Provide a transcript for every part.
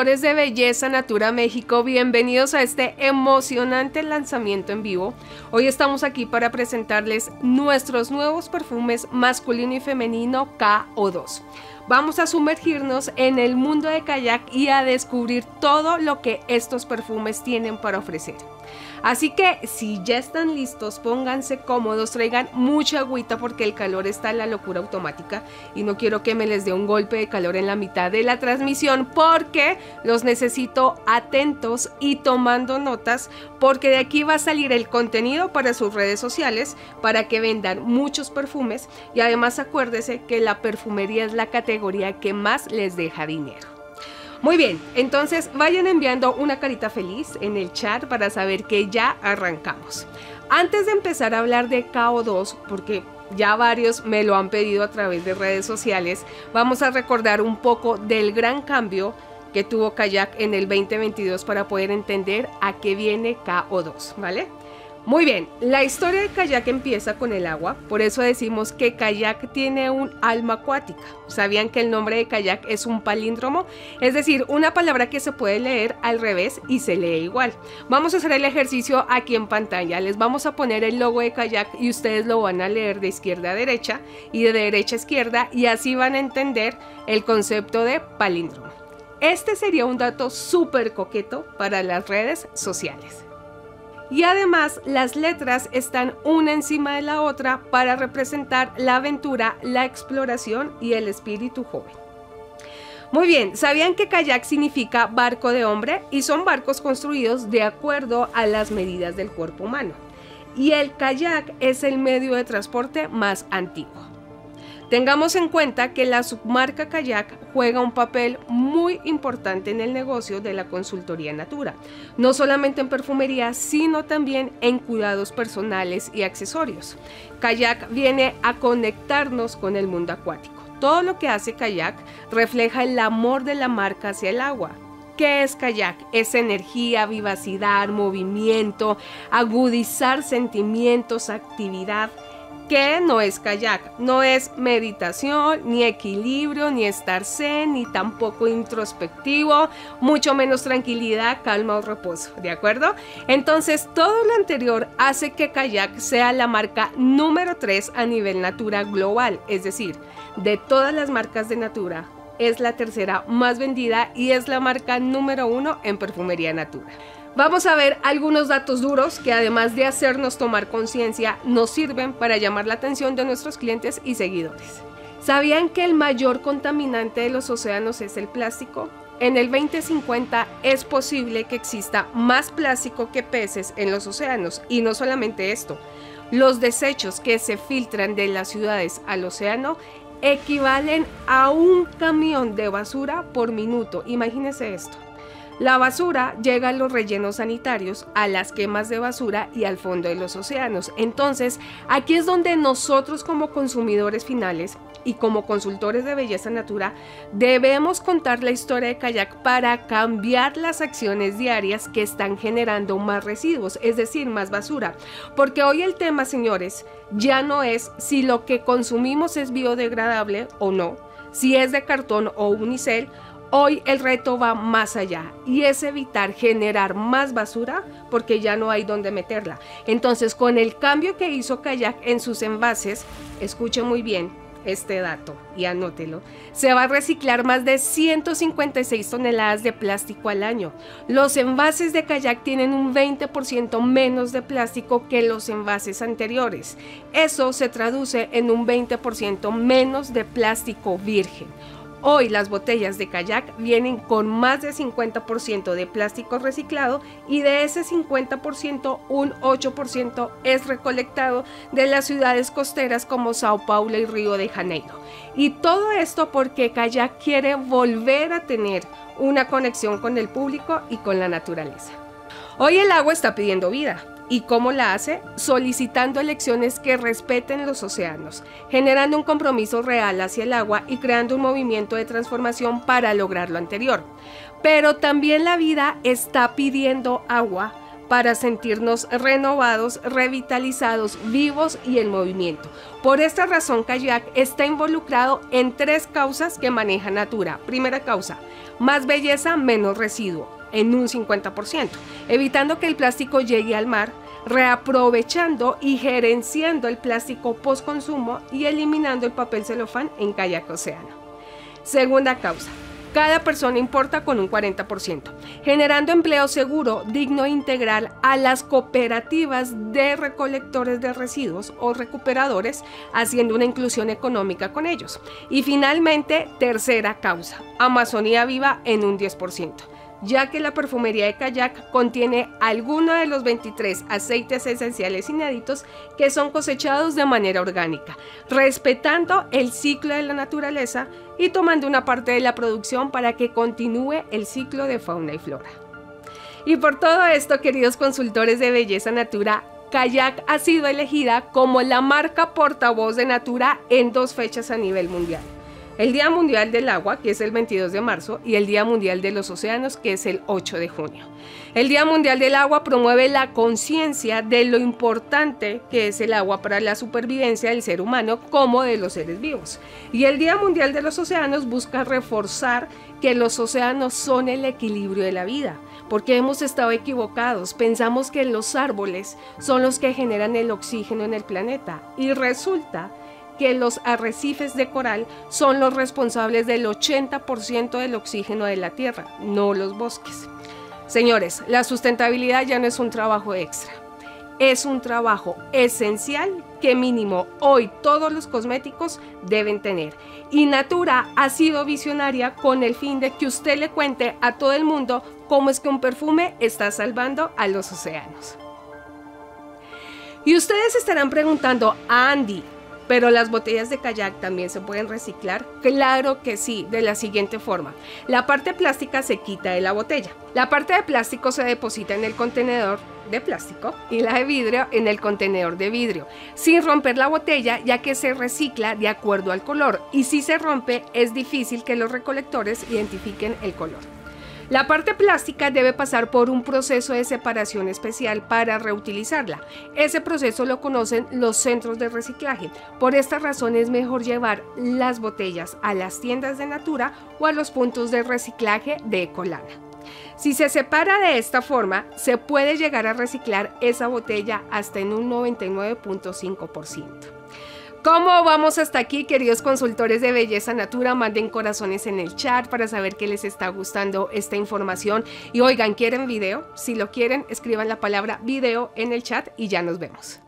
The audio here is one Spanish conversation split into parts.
Consultores de Belleza Natura México, bienvenidos a este emocionante lanzamiento en vivo. Hoy estamos aquí para presentarles nuestros nuevos perfumes masculino y femenino KO2. Vamos a sumergirnos en el mundo de kayak y a descubrir todo lo que estos perfumes tienen para ofrecer. Así que si ya están listos, pónganse cómodos, traigan mucha agüita porque el calor está en la locura automática y no quiero que me les dé un golpe de calor en la mitad de la transmisión porque los necesito atentos y tomando notas porque de aquí va a salir el contenido para sus redes sociales para que vendan muchos perfumes y además acuérdese que la perfumería es la categoría que más les deja dinero. Muy bien, entonces vayan enviando una carita feliz en el chat para saber que ya arrancamos. Antes de empezar a hablar de KO2, porque ya varios me lo han pedido a través de redes sociales, vamos a recordar un poco del gran cambio que tuvo Kayak en el 2022 para poder entender a qué viene KO2, ¿vale? Muy bien, la historia de kayak empieza con el agua, por eso decimos que kayak tiene un alma acuática. ¿Sabían que el nombre de kayak es un palíndromo? Es decir, una palabra que se puede leer al revés y se lee igual. Vamos a hacer el ejercicio aquí en pantalla. Les vamos a poner el logo de kayak y ustedes lo van a leer de izquierda a derecha y de derecha a izquierda y así van a entender el concepto de palíndromo. Este sería un dato súper coqueto para las redes sociales y además las letras están una encima de la otra para representar la aventura, la exploración y el espíritu joven. Muy bien, ¿sabían que kayak significa barco de hombre? Y son barcos construidos de acuerdo a las medidas del cuerpo humano. Y el kayak es el medio de transporte más antiguo. Tengamos en cuenta que la submarca Kayak juega un papel muy importante en el negocio de la consultoría Natura, no solamente en perfumería, sino también en cuidados personales y accesorios. Kayak viene a conectarnos con el mundo acuático. Todo lo que hace Kayak refleja el amor de la marca hacia el agua. ¿Qué es kayak? Es energía, vivacidad, movimiento, agudizar sentimientos, actividad que no es kayak, no es meditación, ni equilibrio, ni estar zen, ni tampoco introspectivo, mucho menos tranquilidad, calma o reposo, ¿de acuerdo? Entonces, todo lo anterior hace que kayak sea la marca número 3 a nivel Natura global, es decir, de todas las marcas de Natura, es la tercera más vendida y es la marca número uno en perfumería Natura. Vamos a ver algunos datos duros que además de hacernos tomar conciencia, nos sirven para llamar la atención de nuestros clientes y seguidores. ¿Sabían que el mayor contaminante de los océanos es el plástico? En el 2050 es posible que exista más plástico que peces en los océanos y no solamente esto. Los desechos que se filtran de las ciudades al océano equivalen a un camión de basura por minuto. Imagínense esto. La basura llega a los rellenos sanitarios, a las quemas de basura y al fondo de los océanos. Entonces, aquí es donde nosotros como consumidores finales y como consultores de belleza natura debemos contar la historia de kayak para cambiar las acciones diarias que están generando más residuos, es decir, más basura. Porque hoy el tema, señores, ya no es si lo que consumimos es biodegradable o no, si es de cartón o unicel, Hoy el reto va más allá y es evitar generar más basura porque ya no hay dónde meterla. Entonces, con el cambio que hizo Kayak en sus envases, escuche muy bien este dato y anótelo, se va a reciclar más de 156 toneladas de plástico al año. Los envases de Kayak tienen un 20% menos de plástico que los envases anteriores. Eso se traduce en un 20% menos de plástico virgen. Hoy las botellas de kayak vienen con más de 50% de plástico reciclado y de ese 50% un 8% es recolectado de las ciudades costeras como Sao Paulo y Río de Janeiro. Y todo esto porque kayak quiere volver a tener una conexión con el público y con la naturaleza. Hoy el agua está pidiendo vida. ¿Y cómo la hace? Solicitando elecciones que respeten los océanos, generando un compromiso real hacia el agua y creando un movimiento de transformación para lograr lo anterior. Pero también la vida está pidiendo agua para sentirnos renovados, revitalizados, vivos y en movimiento. Por esta razón, Kayak está involucrado en tres causas que maneja Natura. Primera causa, más belleza, menos residuo, en un 50%, evitando que el plástico llegue al mar, reaprovechando y gerenciando el plástico post consumo y eliminando el papel celofán en Kayak Océano. Segunda causa, cada persona importa con un 40%, generando empleo seguro, digno e integral a las cooperativas de recolectores de residuos o recuperadores, haciendo una inclusión económica con ellos. Y finalmente, tercera causa, Amazonía viva en un 10% ya que la perfumería de kayak contiene alguno de los 23 aceites esenciales inéditos que son cosechados de manera orgánica, respetando el ciclo de la naturaleza y tomando una parte de la producción para que continúe el ciclo de fauna y flora. Y por todo esto, queridos consultores de belleza natura, Kayak ha sido elegida como la marca portavoz de Natura en dos fechas a nivel mundial el Día Mundial del Agua, que es el 22 de marzo, y el Día Mundial de los Océanos, que es el 8 de junio. El Día Mundial del Agua promueve la conciencia de lo importante que es el agua para la supervivencia del ser humano como de los seres vivos. Y el Día Mundial de los Océanos busca reforzar que los océanos son el equilibrio de la vida, porque hemos estado equivocados, pensamos que los árboles son los que generan el oxígeno en el planeta y resulta que los arrecifes de coral son los responsables del 80% del oxígeno de la Tierra, no los bosques. Señores, la sustentabilidad ya no es un trabajo extra, es un trabajo esencial que mínimo hoy todos los cosméticos deben tener. Y Natura ha sido visionaria con el fin de que usted le cuente a todo el mundo cómo es que un perfume está salvando a los océanos. Y ustedes estarán preguntando, Andy, pero las botellas de kayak también se pueden reciclar. Claro que sí, de la siguiente forma. La parte plástica se quita de la botella. La parte de plástico se deposita en el contenedor de plástico y la de vidrio en el contenedor de vidrio, sin romper la botella ya que se recicla de acuerdo al color y si se rompe es difícil que los recolectores identifiquen el color. La parte plástica debe pasar por un proceso de separación especial para reutilizarla. Ese proceso lo conocen los centros de reciclaje. Por esta razón es mejor llevar las botellas a las tiendas de Natura o a los puntos de reciclaje de Ecolana. Si se separa de esta forma, se puede llegar a reciclar esa botella hasta en un 99.5%. ¿Cómo vamos hasta aquí, queridos consultores de Belleza Natura? Manden corazones en el chat para saber que les está gustando esta información. Y oigan, ¿quieren video? Si lo quieren, escriban la palabra video en el chat y ya nos vemos.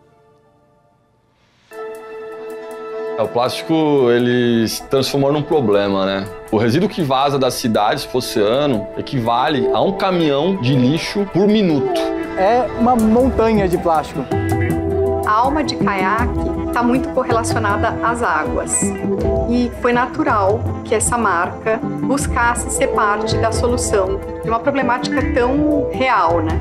O plástico ele se transformou num problema, né? O resíduo que vaza das cidades para o oceano equivale a um caminhão de lixo por minuto. É uma montanha de plástico. A alma de caiaque está muito correlacionada às águas. E foi natural que essa marca buscasse ser parte da solução de uma problemática tão real, né?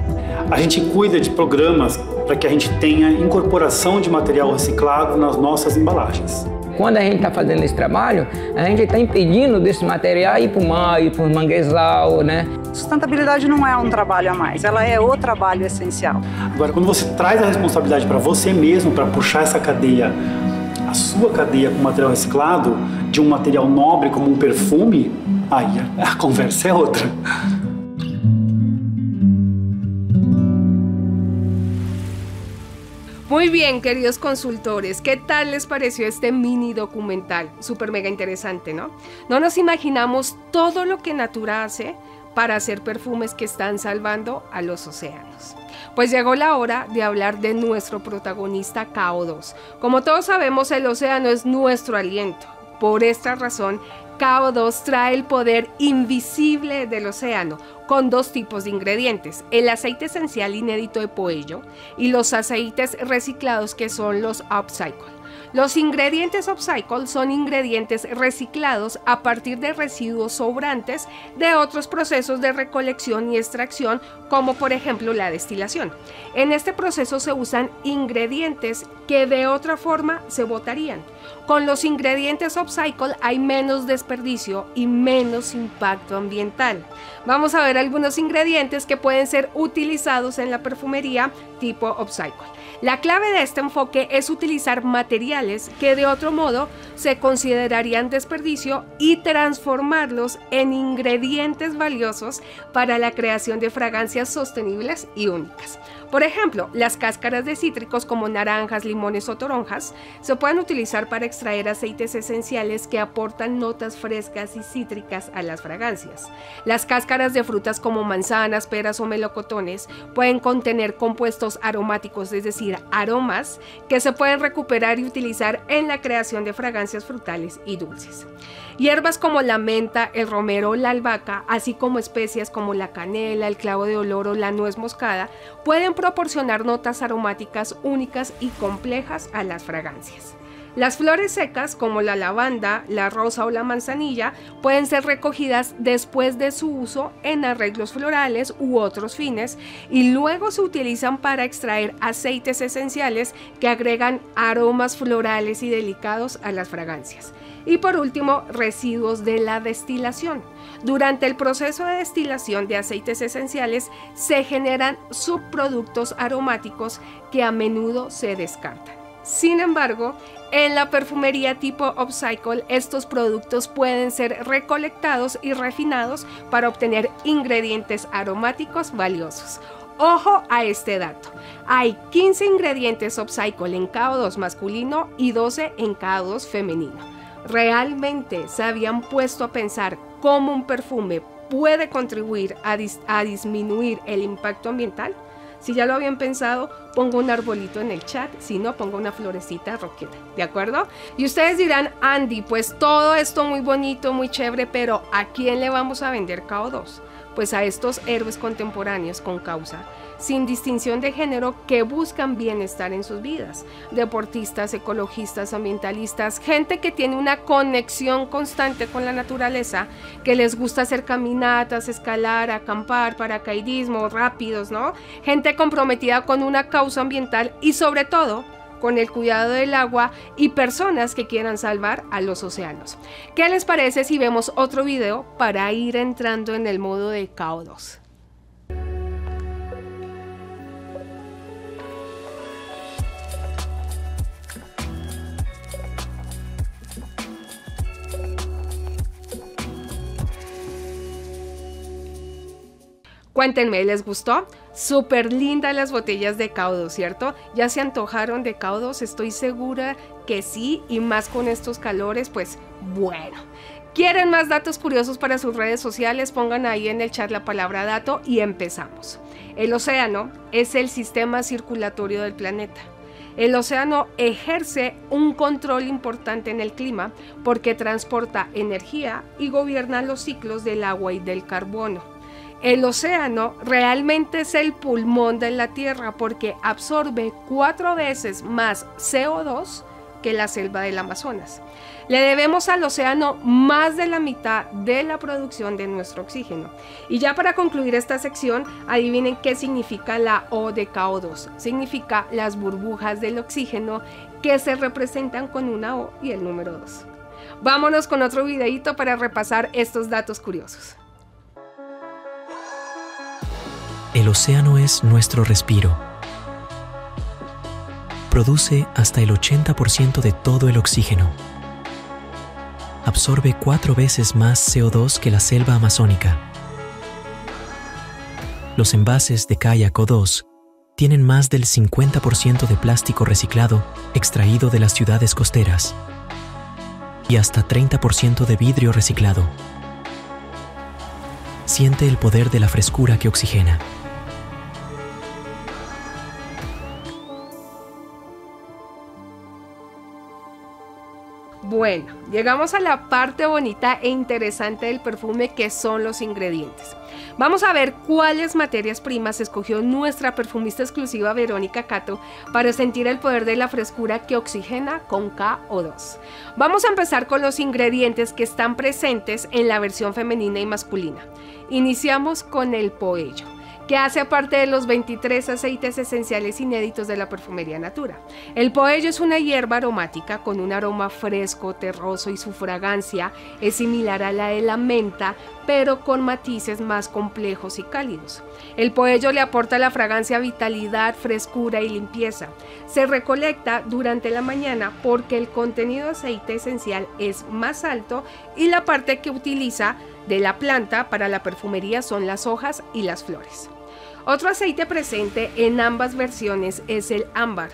A gente cuida de programas para que a gente tenha incorporação de material reciclado nas nossas embalagens. Quando a gente está fazendo esse trabalho, a gente está impedindo desse material ir para o mar, ir para o manguezal, né? Sustentabilidade não é um trabalho a mais, ela é o trabalho essencial. Agora, quando você traz a responsabilidade para você mesmo, para puxar essa cadeia, a sua cadeia com material reciclado, de um material nobre como um perfume, aí a conversa é outra. Muy bien, queridos consultores, ¿qué tal les pareció este mini documental? Súper mega interesante, ¿no? No nos imaginamos todo lo que Natura hace para hacer perfumes que están salvando a los océanos. Pues llegó la hora de hablar de nuestro protagonista KO2. Como todos sabemos, el océano es nuestro aliento. Por esta razón, KO2 trae el poder invisible del océano con dos tipos de ingredientes, el aceite esencial inédito de Poello y los aceites reciclados que son los Upcycle. Los ingredientes Upcycle son ingredientes reciclados a partir de residuos sobrantes de otros procesos de recolección y extracción, como por ejemplo la destilación. En este proceso se usan ingredientes que de otra forma se botarían Con los ingredientes upcycle hay menos desperdicio y menos impacto ambiental. Vamos a ver algunos ingredientes que pueden ser utilizados en la perfumería tipo upcycle. La clave de este enfoque es utilizar materiales que de otro modo se considerarían desperdicio y transformarlos en ingredientes valiosos para la creación de fragancias sostenibles y únicas. Por ejemplo, las cáscaras de cítricos como naranjas, limones o toronjas se pueden utilizar para extraer aceites esenciales que aportan notas frescas y cítricas a las fragancias. Las cáscaras de frutas como manzanas, peras o melocotones pueden contener compuestos aromáticos, es decir, aromas que se pueden recuperar y utilizar en la creación de fragancias frutales y dulces. Hierbas como la menta, el romero o la albahaca, así como especias como la canela, el clavo de olor o la nuez moscada, pueden proporcionar notas aromáticas únicas y complejas a las fragancias. Las flores secas como la lavanda, la rosa o la manzanilla pueden ser recogidas después de su uso en arreglos florales u otros fines y luego se utilizan para extraer aceites esenciales que agregan aromas florales y delicados a las fragancias. Y por último, residuos de la destilación. Durante el proceso de destilación de aceites esenciales se generan subproductos aromáticos que a menudo se descartan. Sin embargo, en la perfumería tipo upcycle, estos productos pueden ser recolectados y refinados para obtener ingredientes aromáticos valiosos. Ojo a este dato. Hay 15 ingredientes upcycle en KO2 masculino y 12 en KO2 femenino realmente se habían puesto a pensar cómo un perfume puede contribuir a, disminuir el impacto ambiental, si ya lo habían pensado, pongo un arbolito en el chat, si no, pongo una florecita roquera, ¿de acuerdo? Y ustedes dirán, Andy, pues todo esto muy bonito, muy chévere, pero ¿a quién le vamos a vender KO2? Pues a estos héroes contemporáneos con causa sin distinción de género que buscan bienestar en sus vidas. Deportistas, ecologistas, ambientalistas, gente que tiene una conexión constante con la naturaleza, que les gusta hacer caminatas, escalar, acampar, paracaidismo, rápidos, ¿no? Gente comprometida con una causa ambiental y sobre todo con el cuidado del agua y personas que quieran salvar a los océanos. ¿Qué les parece si vemos otro video para ir entrando en el modo de KO2? Cuéntenme, ¿les gustó? Súper lindas las botellas de caudo, ¿cierto? ¿Ya se antojaron de caudos? Estoy segura que sí, y más con estos calores, pues bueno. ¿Quieren más datos curiosos para sus redes sociales? Pongan ahí en el chat la palabra dato y empezamos. El océano es el sistema circulatorio del planeta. El océano ejerce un control importante en el clima porque transporta energía y gobierna los ciclos del agua y del carbono. El océano realmente es el pulmón de la Tierra porque absorbe cuatro veces más CO2 que la selva del Amazonas. Le debemos al océano más de la mitad de la producción de nuestro oxígeno. Y ya para concluir esta sección, adivinen qué significa la O de KO2. Significa las burbujas del oxígeno que se representan con una O y el número 2. Vámonos con otro videito para repasar estos datos curiosos. El océano es nuestro respiro. Produce hasta el 80% de todo el oxígeno. Absorbe cuatro veces más CO2 que la selva amazónica. Los envases de Kayak O2 tienen más del 50% de plástico reciclado extraído de las ciudades costeras y hasta 30% de vidrio reciclado. Siente el poder de la frescura que oxigena. Bueno, llegamos a la parte bonita e interesante del perfume que son los ingredientes. Vamos a ver cuáles materias primas escogió nuestra perfumista exclusiva Verónica Cato para sentir el poder de la frescura que oxigena con KO2. Vamos a empezar con los ingredientes que están presentes en la versión femenina y masculina. Iniciamos con el poello que hace parte de los 23 aceites esenciales inéditos de la perfumería Natura. El poello es una hierba aromática con un aroma fresco, terroso y su fragancia es similar a la de la menta, pero con matices más complejos y cálidos. El poello le aporta la fragancia vitalidad, frescura y limpieza. Se recolecta durante la mañana porque el contenido de aceite esencial es más alto y la parte que utiliza de la planta para la perfumería son las hojas y las flores. Otro aceite presente en ambas versiones es el ámbar,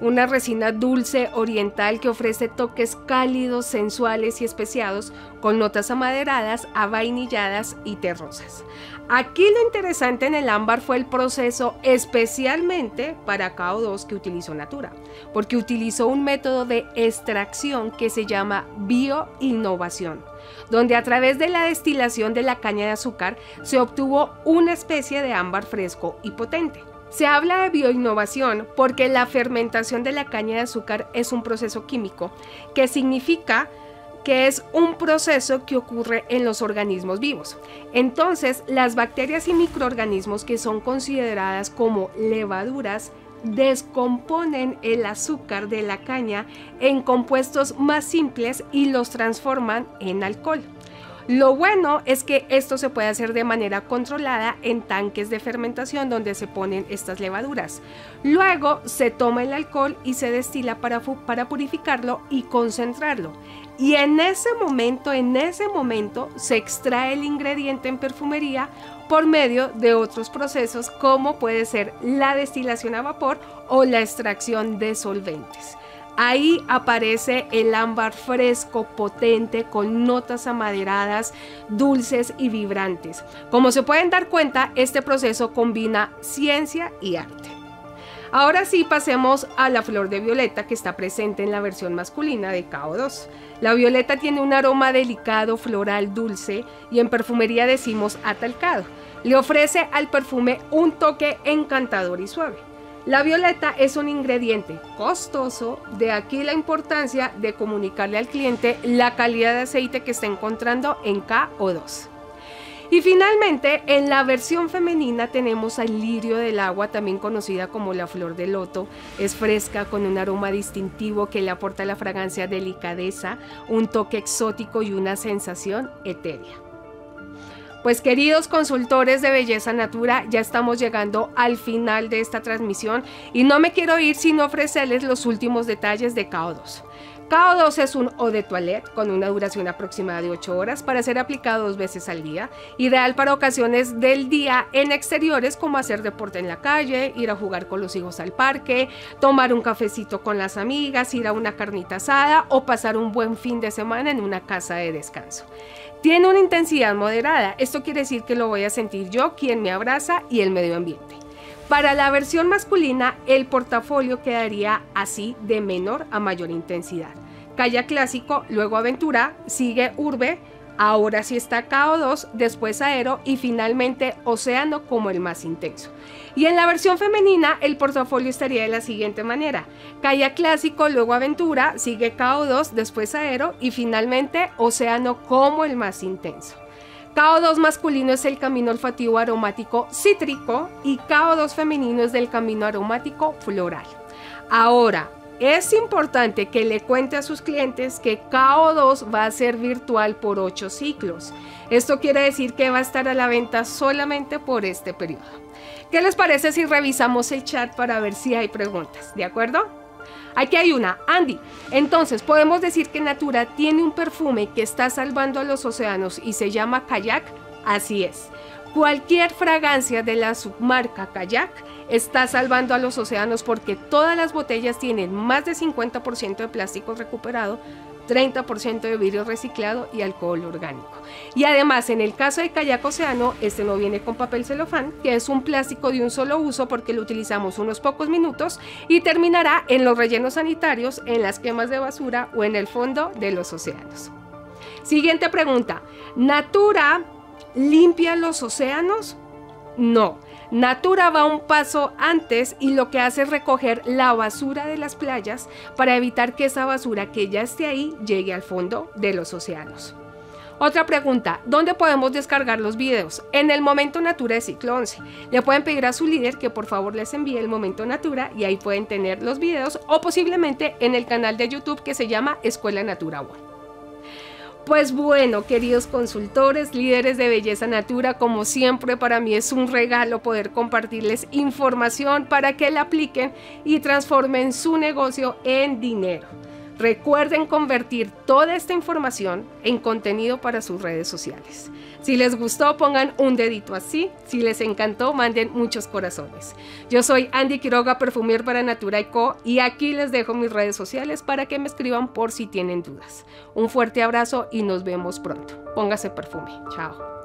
una resina dulce oriental que ofrece toques cálidos, sensuales y especiados con notas amaderadas, avainilladas y terrosas. Aquí lo interesante en el ámbar fue el proceso especialmente para KO2 que utilizó Natura, porque utilizó un método de extracción que se llama bioinnovación, donde a través de la destilación de la caña de azúcar se obtuvo una especie de ámbar fresco y potente. Se habla de bioinnovación porque la fermentación de la caña de azúcar es un proceso químico que significa que es un proceso que ocurre en los organismos vivos. Entonces, las bacterias y microorganismos que son consideradas como levaduras descomponen el azúcar de la caña en compuestos más simples y los transforman en alcohol. Lo bueno es que esto se puede hacer de manera controlada en tanques de fermentación donde se ponen estas levaduras. Luego se toma el alcohol y se destila para, para purificarlo y concentrarlo. Y en ese momento, en ese momento, se extrae el ingrediente en perfumería por medio de otros procesos como puede ser la destilación a vapor o la extracción de solventes. Ahí aparece el ámbar fresco, potente, con notas amaderadas, dulces y vibrantes. Como se pueden dar cuenta, este proceso combina ciencia y arte. Ahora sí pasemos a la flor de violeta que está presente en la versión masculina de KO2. La violeta tiene un aroma delicado, floral, dulce y en perfumería decimos atalcado. Le ofrece al perfume un toque encantador y suave. La violeta es un ingrediente costoso, de aquí la importancia de comunicarle al cliente la calidad de aceite que está encontrando en KO2. Y finalmente, en la versión femenina tenemos al lirio del agua, también conocida como la flor de loto. Es fresca con un aroma distintivo que le aporta la fragancia delicadeza, un toque exótico y una sensación etérea. Pues queridos consultores de Belleza Natura, ya estamos llegando al final de esta transmisión y no me quiero ir sin ofrecerles los últimos detalles de KO2. KO2 es un eau de toilette con una duración aproximada de 8 horas para ser aplicado dos veces al día, ideal para ocasiones del día en exteriores como hacer deporte en la calle, ir a jugar con los hijos al parque, tomar un cafecito con las amigas, ir a una carnita asada o pasar un buen fin de semana en una casa de descanso. Tiene una intensidad moderada, esto quiere decir que lo voy a sentir yo, quien me abraza y el medio ambiente. Para la versión masculina, el portafolio quedaría así de menor a mayor intensidad. Calla Clásico, luego Aventura, sigue Urbe, ahora sí está KO2, después Aero y finalmente Océano como el más intenso. Y en la versión femenina el portafolio estaría de la siguiente manera. Calla Clásico, luego Aventura, sigue KO2, después Aero y finalmente Océano como el más intenso. KO2 masculino es el camino olfativo aromático cítrico y KO2 femenino es del camino aromático floral. Ahora, es importante que le cuente a sus clientes que KO2 va a ser virtual por 8 ciclos. Esto quiere decir que va a estar a la venta solamente por este periodo. ¿Qué les parece si revisamos el chat para ver si hay preguntas? ¿De acuerdo? Aquí hay una, Andy. Entonces, podemos decir que Natura tiene un perfume que está salvando a los océanos y se llama Kayak. Así es. Cualquier fragancia de la submarca Kayak está salvando a los océanos porque todas las botellas tienen más de 50% de plástico recuperado, 30% de vidrio reciclado y alcohol orgánico. Y además, en el caso de Kayak Océano, este no viene con papel celofán, que es un plástico de un solo uso porque lo utilizamos unos pocos minutos y terminará en los rellenos sanitarios, en las quemas de basura o en el fondo de los océanos. Siguiente pregunta. ¿Natura limpia los océanos? No. Natura va un paso antes y lo que hace es recoger la basura de las playas para evitar que esa basura que ya esté ahí llegue al fondo de los océanos. Otra pregunta, ¿dónde podemos descargar los videos? En el Momento Natura de Ciclo 11. Le pueden pedir a su líder que por favor les envíe el Momento Natura y ahí pueden tener los videos o posiblemente en el canal de YouTube que se llama Escuela Natura One. Pues bueno, queridos consultores, líderes de belleza natura, como siempre para mí es un regalo poder compartirles información para que la apliquen y transformen su negocio en dinero. Recuerden convertir toda esta información en contenido para sus redes sociales. Si les gustó, pongan un dedito así. Si les encantó, manden muchos corazones. Yo soy Andy Quiroga, perfumier para Natura Co. Y aquí les dejo mis redes sociales para que me escriban por si tienen dudas. Un fuerte abrazo y nos vemos pronto. Póngase perfume. Chao.